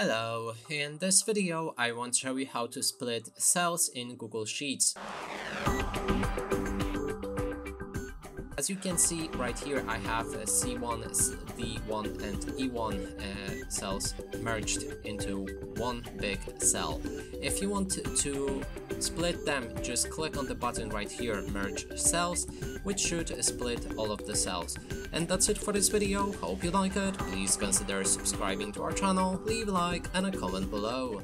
Hello, in this video I want to show you how to split cells in Google Sheets. As you can see right here, I have C1, D1 and E1 uh, cells merged into one big cell. If you want to split them, just click on the button right here, merge cells, which should split all of the cells. And that's it for this video, hope you like it, please consider subscribing to our channel, leave a like and a comment below.